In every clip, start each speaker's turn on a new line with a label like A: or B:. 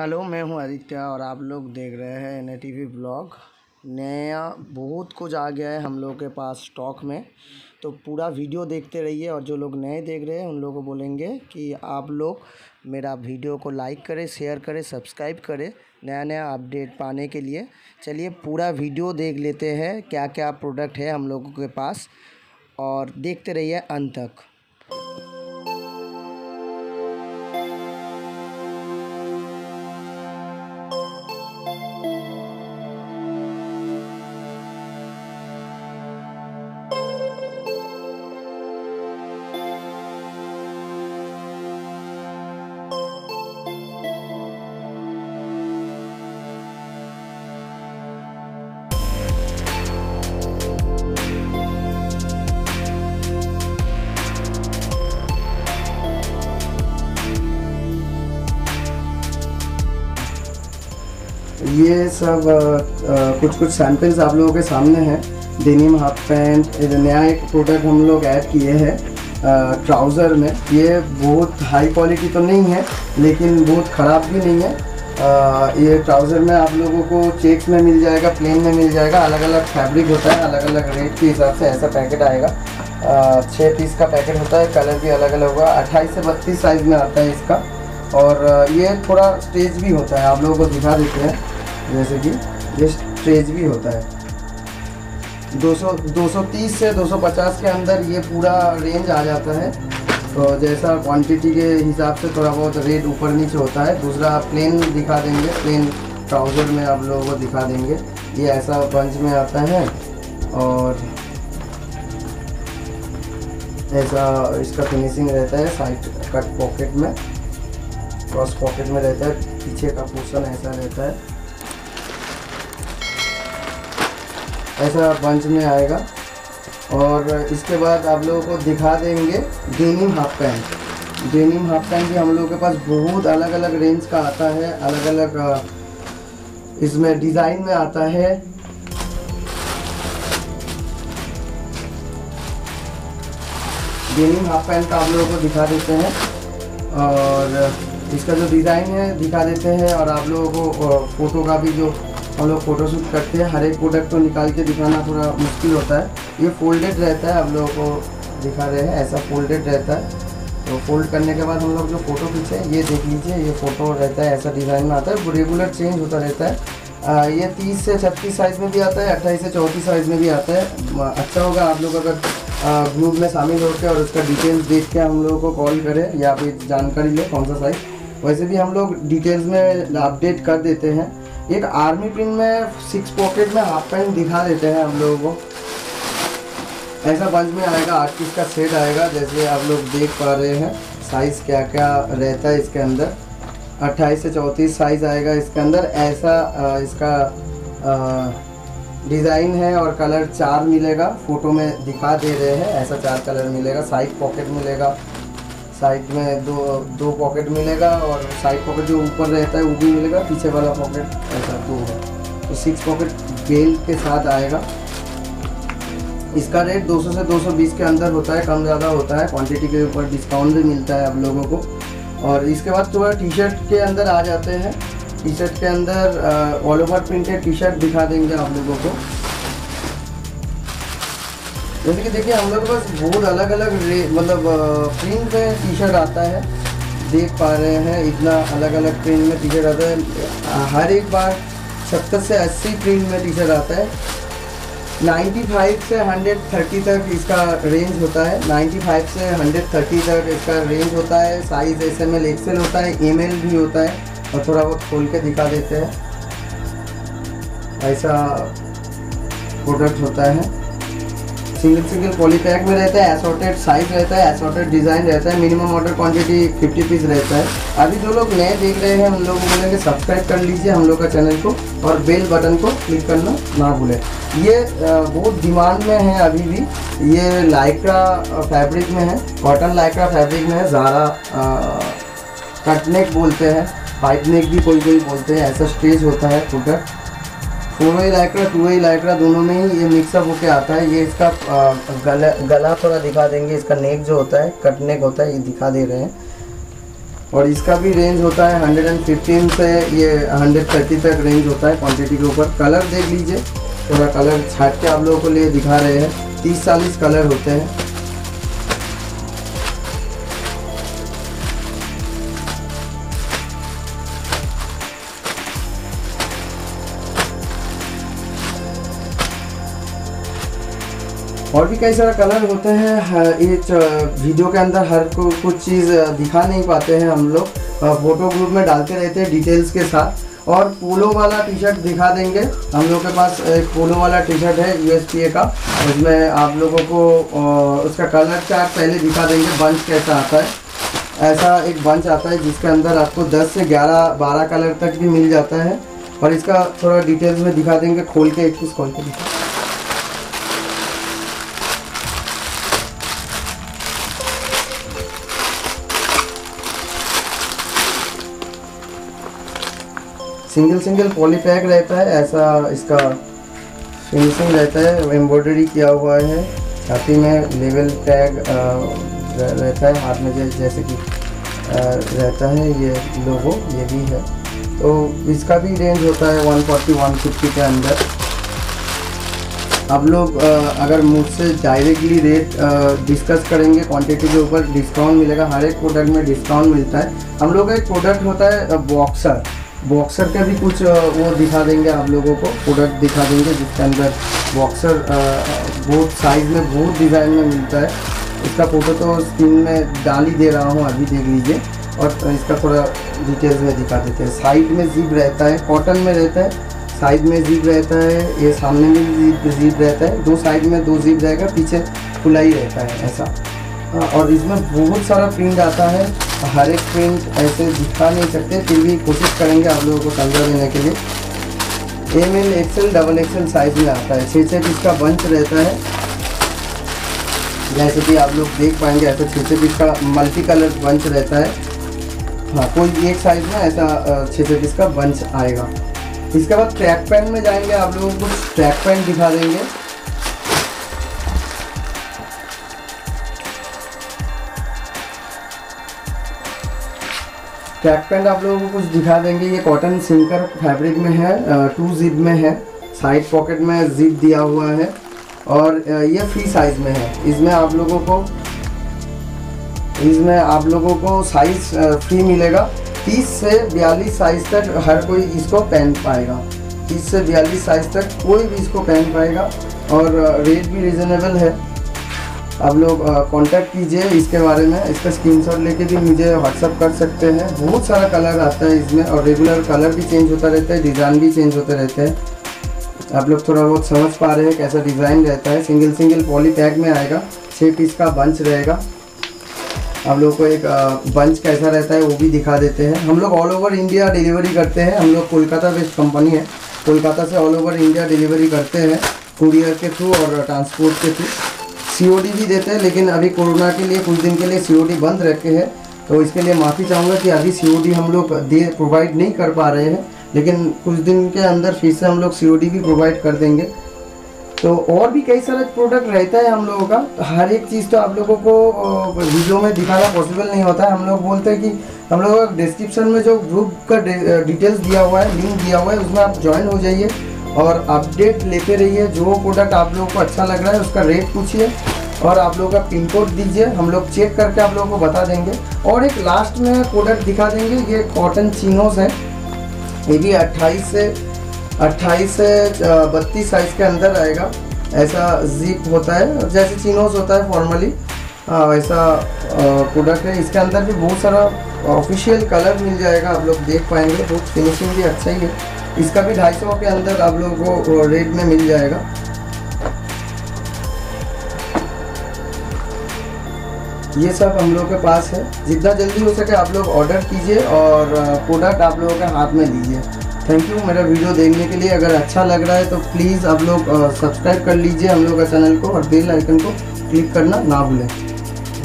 A: Hello, मैं हूँ आदित्य और आप लोग देख रहे हैं एन टी वी ब्लॉग। नया बहुत कुछ आ गया है हम लोग के पास स्टॉक में। तो पूरा वीडियो देखते रहिए और जो लोग नए देख रहे हैं, उन लोगों को बोलेंगे कि आप लोग मेरा वीडियो को लाइक करें शेयर करें सब्सक्राइब करें नया नया अपडेट पाने के लिए। चलिए, पूरा वीडियो देख लेते हैं क्या क्या प्रोडक्ट है हम लोगों के पास और देखते रहिए अंत तक। ये सब अ, कुछ कुछ सैंपल्स आप लोगों के सामने हैं। डेनिम हाफ़ पैंट नया एक प्रोडक्ट हम लोग ऐड किए हैं ट्राउज़र में। ये बहुत हाई क्वालिटी तो नहीं है लेकिन बहुत ख़राब भी नहीं है। अ, ये ट्राउज़र में आप लोगों को चेक्स में मिल जाएगा प्लेन में मिल जाएगा। अलग अलग फैब्रिक होता है अलग अलग रेट के हिसाब से ऐसा पैकेट आएगा। छः पीस का पैकेट होता है कलर भी अलग अलग होगा। अट्ठाईस से बत्तीस साइज़ में आता है इसका। और ये थोड़ा स्टेज भी होता है आप लोगों को दिखा देते हैं। जैसे कि ये स्ट्रेज भी होता है। 200 230 से 250 के अंदर ये पूरा रेंज आ जाता है। तो जैसा क्वांटिटी के हिसाब से थोड़ा बहुत रेट ऊपर नीचे होता है, दूसरा प्लेन दिखा देंगे प्लेन ट्राउज़र में आप लोगों को दिखा देंगे। ये ऐसा बंच में आता है और ऐसा इसका फिनिशिंग रहता है साइड कट पॉकेट में क्रॉस पॉकेट में रहता है, पीछे का पोर्शन ऐसा रहता है। ऐसा बंच में आएगा। और इसके बाद आप लोगों को दिखा देंगे denim half pant. Denim half pant भी हम लोगों के पास बहुत अलग अलग रेंज का आता है अलग अलग इसमें डिज़ाइन में आता है। डेनिम हाफ़ पैंट का आप लोगों को दिखा देते हैं। और इसका जो डिज़ाइन है दिखा देते हैं और आप लोगों को फ़ोटो का भी जो हम लोग फ़ोटोशूट करते हैं। हर एक प्रोडक्ट को निकाल के दिखाना थोड़ा मुश्किल होता है। ये फोल्डेड रहता है आप लोगों को दिखा रहे हैं ऐसा फोल्डेड रहता है। तो फोल्ड करने के बाद हम लोग जो फ़ोटो खींचे ये देख लीजिए ये फ़ोटो रहता है ऐसा डिज़ाइन में आता है। वो रेगुलर चेंज होता रहता है। आ, ये 30 से 36 साइज़ में भी आता है 28 से 34 साइज़ में भी आता है। अच्छा होगा आप लोग अगर ग्रुप में शामिल होकर और उसका डिटेल्स देख के हम लोगों को कॉल करें या फिर जानकारी लें कौन सा साइज़ वैसे भी हम लोग डिटेल्स में अपडेट कर देते हैं। एक आर्मी प्रिंट में सिक्स पॉकेट में हाफ़ पैंट दिखा देते हैं हम लोगों को। ऐसा बंच में आएगा आठ पीस का सेट आएगा जैसे आप लोग देख पा रहे हैं। साइज़ क्या क्या रहता है इसके अंदर? 28 से 34 साइज़ आएगा इसके अंदर। ऐसा अ, इसका डिज़ाइन है और कलर चार मिलेगा। फ़ोटो में दिखा दे रहे हैं ऐसा चार कलर मिलेगा। साइड पॉकेट मिलेगा। साइड में दो दो पॉकेट मिलेगा और साइड पॉकेट जो ऊपर रहता है वो भी मिलेगा, पीछे वाला पॉकेट ऐसा दो तो सिक्स पॉकेट बेल्ट के साथ आएगा। इसका रेट 200 से 220 के अंदर होता है, कम ज़्यादा होता है क्वांटिटी के ऊपर डिस्काउंट भी मिलता है आप लोगों को। और इसके बाद थोड़ा टी शर्ट के अंदर आ जाते हैं। टी शर्ट के अंदर all over printed T shirt दिखा देंगे आप लोगों को। जैसे कि देखिए, हम लोग के पास बहुत अलग अलग मतलब प्रिंट में टी शर्ट आता है। देख पा रहे हैं, इतना अलग अलग प्रिंट में टी शर्ट आता है। हर एक बार सत्तर से अस्सी प्रिंट में टी शर्ट आता है। 95 से 130 तक इसका रेंज होता है। 95 से 130 तक इसका रेंज होता है। Size S M L XL होता है। एम भी होता है। और थोड़ा बहुत खोल के दिखा देते हैं। ऐसा प्रोडक्ट होता है। सिंगल सिंगल पॉली पैक में रहता है असॉर्टेड साइज़ रहता है असॉर्टेड डिज़ाइन रहता है मिनिमम ऑर्डर क्वांटिटी 50 पीस रहता है। अभी जो लोग नए देख रहे हैं, उन लोगों को बोलेंगे सब्सक्राइब कर लीजिए हम लोग का चैनल को और बेल बटन को क्लिक करना ना भूलें। ये बहुत डिमांड में है अभी भी। ये लाइक्रा फैब्रिक में है कॉटन लाइक्रा फैब्रिक में है ज़ारा कटनेक बोलते हैं पाइप नेक भी कोई कोई बोलते हैं, ऐसा स्टेज होता है product four way Lycra two way Lycra दोनों में ही ये मिक्सअप होके आता है। ये इसका गला गला थोड़ा दिखा देंगे, इसका नेक जो होता है कट नेक होता है, ये दिखा दे रहे हैं। और इसका भी रेंज होता है 115 से ये 130 तक रेंज होता है क्वांटिटी के ऊपर। कलर देख लीजिए, थोड़ा कलर छाट के आप लोगों को लिए दिखा रहे हैं। तीस चालीस कलर होते हैं। और भी कई सारे कलर होते हैं ये वीडियो के अंदर हर को, कुछ चीज़ दिखा नहीं पाते हैं हम लोग। फ़ोटो ग्रुप में डालते रहते हैं डिटेल्स के साथ। और पोलो वाला टी शर्ट दिखा देंगे। हम लोग के पास एक पोलो वाला टी शर्ट है यू का। उसमें आप लोगों को उसका कलर चार्ट पहले दिखा देंगे बंच कैसा आता है। ऐसा एक बंच आता है जिसके अंदर आपको 10 से 11 12 कलर तक भी मिल जाता है। और इसका थोड़ा डिटेल्स में दिखा देंगे, खोल के, एक पीस खोल के दिखा। सिंगल सिंगल पॉली पैक रहता है, ऐसा इसका फिनिशिंग रहता है, एम्ब्रॉयडरी किया हुआ है, छाती में लेवल टैग रहता है, हाथ में जैसे कि रहता है, ये लोगो, ये भी है। तो इसका भी रेंज होता है 140 150 के अंदर। आप लोग अगर मुझसे डायरेक्टली रेट डिस्कस करेंगे क्वांटिटी के ऊपर डिस्काउंट मिलेगा, हर एक प्रोडक्ट में डिस्काउंट मिलता है। हम लोग का एक प्रोडक्ट होता है बॉक्सर बॉक्सर का भी कुछ वो दिखा देंगे आप लोगों को प्रोडक्ट दिखा देंगे, जिसके अंदर बॉक्सर बहुत साइज़ में, बहुत डिज़ाइन में मिलता है। इसका फ़ोटो तो स्क्रीन में डाल ही दे रहा हूँ, अभी देख लीजिए। और इसका थोड़ा डिटेल्स में दिखा देते हैं। साइड में जीप रहता है कॉटन में रहता है साइड में जीप रहता है, ये सामने में भी जीप रहता है। दो साइड में दो जीप रहेगा, पीछे खुला ही रहता है, ऐसा। और इसमें बहुत सारा प्रिंट आता है। हर एक प्रिंट ऐसे दिखा नहीं सकते, फिर भी कोशिश करेंगे आप लोगों को समझा देने के लिए। M L XL double XL size में आता है। छः छः पीस का बंच रहता है। जैसे कि आप लोग देख पाएँगे, ऐसा छः छः पीस का मल्टी कलर बंच रहता है। हाँ कोई एक साइज़ में ऐसा छः छः पीस का बंच आएगा। इसके बाद ट्रैक पैंट में जाएँगे, आप लोगों को ट्रैक पैंट दिखा देंगे। ट्रैक पैंट आप लोगों को कुछ दिखा देंगे। ये कॉटन सिंकर फैब्रिक में है टू जिप में है। साइड पॉकेट में जिप दिया हुआ है और ये फ्री साइज़ में है। इसमें आप लोगों को, इसमें आप लोगों को साइज़ फ्री मिलेगा। 30 से 42 साइज़ तक हर कोई इसको पहन पाएगा। 30 से 42 साइज़ तक कोई भी इसको पहन पाएगा और रेट भी रिजनेबल है। आप लोग कांटेक्ट कीजिए इसके बारे में, इसका स्क्रीनशॉट लेके भी मुझे व्हाट्सअप कर सकते हैं। बहुत सारा कलर आता है इसमें और रेगुलर कलर भी चेंज होता रहता है डिज़ाइन भी चेंज होते रहते हैं। आप लोग थोड़ा बहुत समझ पा रहे हैं कैसा डिज़ाइन रहता है। सिंगल सिंगल पॉली पैक में आएगा छः पीस का बंच रहेगा। आप लोग को एक बंच कैसा रहता है वो भी दिखा देते हैं। हम लोग ऑल ओवर इंडिया डिलीवरी करते हैं। हम लोग कोलकाता बेस्ड कंपनी है। कोलकाता से ऑल ओवर इंडिया डिलीवरी करते हैं। कुरियर के थ्रू और ट्रांसपोर्ट के थ्रू सीओडी भी देते हैं, लेकिन अभी कोरोना के लिए, कुछ दिन के लिए सीओडी बंद रखे हैं। तो इसके लिए माफ़ी चाहूँगा कि अभी सीओडी हम लोग दे प्रोवाइड नहीं कर पा रहे हैं, लेकिन कुछ दिन के अंदर फिर से हम लोग सीओडी भी प्रोवाइड कर देंगे। तो और भी कई सारे प्रोडक्ट रहता है हम लोगों का। तो हर एक चीज़ तो आप लोगों को वीडियो में दिखाना पॉसिबल नहीं होता है। हम लोग बोलते हैं कि, हम लोग डिस्क्रिप्शन में जो ग्रुप का डिटेल्स दिया हुआ है लिंक दिया हुआ है, उसमें आप ज्वाइन हो जाइए और अपडेट लेते रहिए। जो प्रोडक्ट आप लोगों को अच्छा लग रहा है, उसका रेट पूछिए। और आप लोगों का पिन कोड दीजिए, हम लोग चेक करके आप लोगों को बता देंगे। और एक लास्ट में प्रोडक्ट दिखा देंगे, ये कॉटन चीनोस है। ये भी 28 से 28 से बत्तीस साइज़ के अंदर आएगा। ऐसा जीप होता है, जैसे चीनोस होता है फॉर्मली ऐसा प्रोडक्ट है। इसके अंदर भी बहुत सारा ऑफिशियल कलर मिल जाएगा, आप लोग देख पाएँगे। बहुत फिनिशिंग भी अच्छा ही है। इसका भी ढाई सौ के अंदर आप लोगों को रेट में मिल जाएगा। ये सब हम लोग के पास है। जितना जल्दी हो सके आप लोग ऑर्डर कीजिए और प्रोडक्ट आप लोगों के हाथ में लीजिए। थैंक यू मेरा वीडियो देखने के लिए। अगर अच्छा लग रहा है तो प्लीज़ आप लोग सब्सक्राइब कर लीजिए हम लोग का चैनल को और बेल आइकन को क्लिक करना ना भूलें।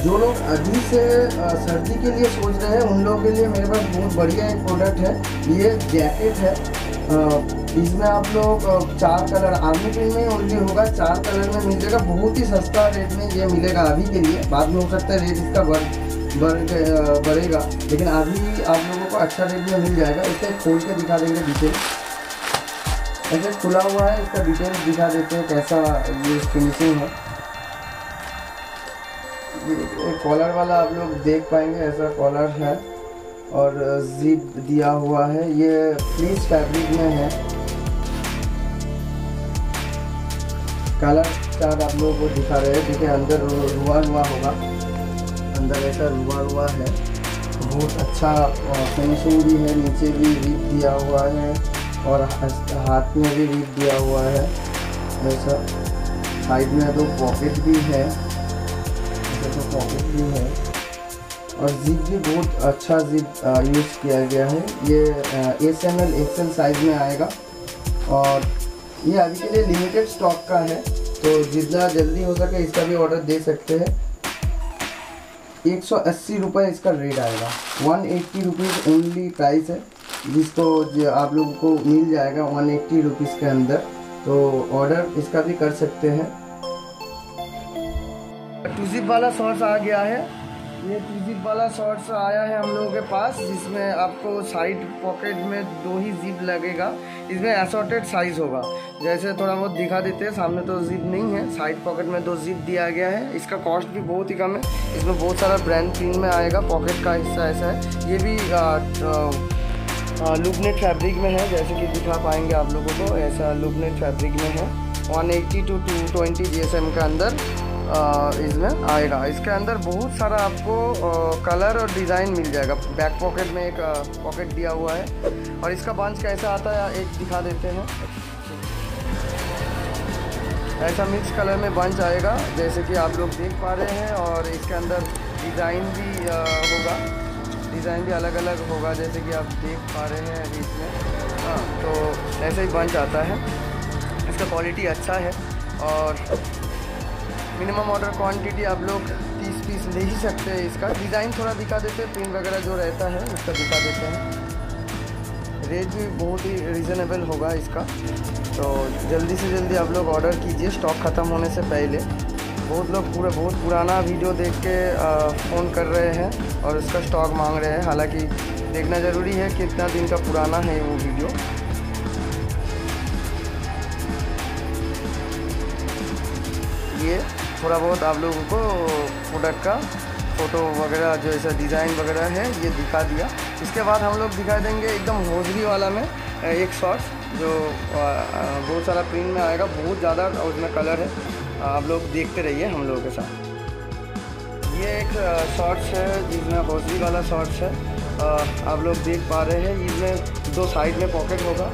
A: जो लोग अभी से सर्दी के लिए सोच रहे हैं, उन लोगों के लिए मेरे पास बहुत बढ़िया एक प्रोडक्ट है। ये जैकेट है। इसमें आप लोग चार कलर आर्मी प्रिंट में ओनली होगा, चार कलर में मिल जाएगा, बहुत ही सस्ता रेट में ये मिलेगा अभी के लिए। बाद में हो सकता है रेट इसका बढ़ बढ़ बढ़ेगा। लेकिन अभी आप लोगों को अच्छा रेट में मिल जाएगा। इसे खोल के दिखा देंगे डिटेल ऐसे खुला हुआ है, इसका डिटेल दिखा देते हैं कैसा ये फिनिशिंग है। कॉलर वाला आप लोग देख पाएँगे, ऐसा कॉलर है। और जीप दिया हुआ है। ये फ्लीस फैब्रिक में है। कलर चार्ट आप लोगों को दिखा रहे हैं देखिए अंदर रुआ रुआ होगा। अंदर ऐसा रुआ रुआ है। बहुत अच्छा फिनिशिंग भी है, नीचे भी रिप दिया हुआ है, और हाथ में भी रिप दिया हुआ है। ऐसा। साइड में दो पॉकेट भी है। तो पॉकेट भी है। और जिप भी बहुत अच्छा जिप यूज़ किया गया है। ये S M L XL size में आएगा। और ये अभी के लिए लिमिटेड स्टॉक का है तो जितना जल्दी हो सके इसका भी ऑर्डर दे सकते हैं। एक सौ अस्सी इसका रेट आएगा। One eighty rupees only price है, जिसको आप लोगों को मिल जाएगा वन एट्टी रुपीज़ के अंदर। तो ऑर्डर इसका भी कर सकते हैं। टू जिप वाला शॉर्ट्स आ गया है। ये टू जिप वाला शॉर्ट्स आया है हम लोगों के पास, जिसमें आपको साइड पॉकेट में दो ही जिप लगेगा। इसमें असॉर्टेड साइज़ होगा। जैसे थोड़ा बहुत दिखा देते हैं, सामने तो जिप नहीं है साइड पॉकेट में दो जिप दिया गया है। इसका कॉस्ट भी बहुत ही कम है। इसमें बहुत सारा ब्रांड प्रिंट में आएगा पॉकेट का हिस्सा ऐसा है। ये भी लुबनेट फैब्रिक में है, जैसे कि दिखा पाएँगे आप लोगों को, ऐसा लुबनेट फैब्रिक में है। 180 टू 220 जीएसएम के अंदर। इसमें आएगा। इसके अंदर बहुत सारा आपको कलर और डिज़ाइन मिल जाएगा। बैक पॉकेट में एक पॉकेट दिया हुआ है। और इसका बंच कैसा आता है, एक दिखा देते हैं। ऐसा मिक्स कलर में बंच आएगा, जैसे कि आप लोग देख पा रहे हैं। और इसके अंदर डिज़ाइन भी होगा। डिज़ाइन भी अलग अलग होगा, जैसे कि आप देख पा रहे हैं अभी इसमें। हाँ तो ऐसे ही बंच आता है। इसका क्वालिटी अच्छा है। और मिनिमम ऑर्डर क्वांटिटी आप लोग 30 पीस ले ही सकते हैं इसका। डिज़ाइन थोड़ा दिखा देते हैं प्रिंट वगैरह जो रहता है, उसका दिखा देते हैं। रेट भी बहुत ही रिजनेबल होगा इसका। तो जल्दी से जल्दी आप लोग ऑर्डर कीजिए स्टॉक ख़त्म होने से पहले। बहुत लोग पूरा, बहुत पुराना वीडियो देख के फ़ोन कर रहे हैं और उसका स्टॉक मांग रहे हैं। हालाँकि देखना ज़रूरी है कितना दिन का पुराना है वो वीडियो ये थोड़ा बहुत आप लोगों को प्रोडक्ट का फ़ोटो वगैरह जो ऐसा डिज़ाइन वगैरह है, ये दिखा दिया। इसके बाद हम लोग दिखा देंगे एकदम होजरी वाला में एक शॉर्ट्स जो बहुत सारा प्रिंट में आएगा, बहुत ज़्यादा उसमें कलर है। आप लोग देखते रहिए हम लोगों के साथ। ये एक शॉर्ट्स है, जिसमें होजरी वाला शॉर्ट्स है। आप लोग देख पा रहे हैं, इसमें दो साइड में पॉकेट होगा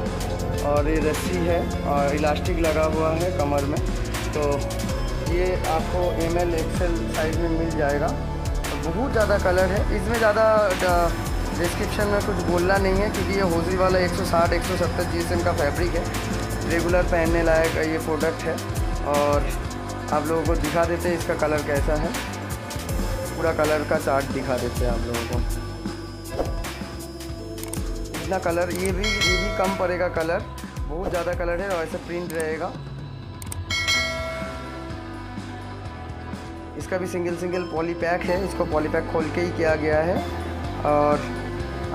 A: और ये रस्सी है, और इलास्टिक लगा हुआ है कमर में। तो ये आपको एम एल एक्सएल साइज़ में मिल जाएगा। तो बहुत ज़्यादा कलर है। इसमें ज़्यादा डिस्क्रिप्शन में कुछ बोलना नहीं है, क्योंकि ये होजरी वाला 160 170 जीएसएम का फैब्रिक है। रेगुलर पहनने लायक ये प्रोडक्ट है। और आप लोगों को दिखा देते हैं इसका कलर कैसा है। पूरा कलर का चार्ट दिखा देते हैं आप लोगों को। इतना कलर ये भी ये भी कम पड़ेगा कलर बहुत ज़्यादा कलर है और ऐसे प्रिंट रहेगा। इसका भी सिंगल सिंगल पॉली पैक है, इसको पॉली पैक खोल के ही किया गया है। और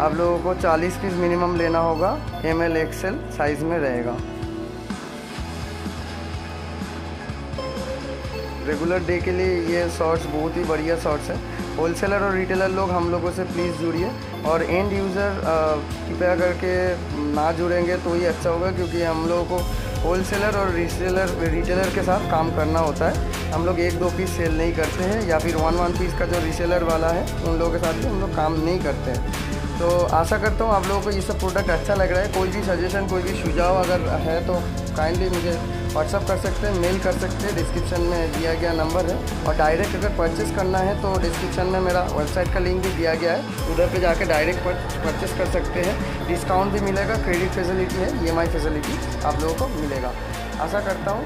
A: आप लोगों को 40 पीस मिनिमम लेना होगा एम एल एक्सएल साइज़ में रहेगा। रेगुलर डे के लिए ये शॉर्ट्स बहुत ही बढ़िया शॉर्ट्स है। होलसेलर और रिटेलर लोग हम लोगों से प्लीज़ जुड़िए। और एंड यूज़र कृपया करके ना जुड़ेंगे तो ही अच्छा होगा क्योंकि हम लोगों को होलसेलर और रीसेलर रिटेलर के साथ काम करना होता है। हम लोग एक दो पीस सेल नहीं करते हैं, या फिर वन वन पीस का जो रीसेलर वाला है, उन लोगों के साथ भी हम लोग काम नहीं करते हैं। तो आशा करता हूँ आप लोगों को ये सब प्रोडक्ट अच्छा लग रहा है। कोई भी सजेशन कोई भी सुझाव अगर है तो काइंडली मुझे व्हाट्सअप कर सकते हैं मेल कर सकते हैं। डिस्क्रिप्शन में दिया गया नंबर है। और डायरेक्ट अगर परचेस करना है तो डिस्क्रिप्शन में मेरा वेबसाइट का लिंक भी दिया गया है। उधर पे जाकर डायरेक्ट परचेस कर सकते हैं। डिस्काउंट भी मिलेगा क्रेडिट फैसिलिटी है ई फैसिलिटी आप लोगों को मिलेगा। आशा करता हूँ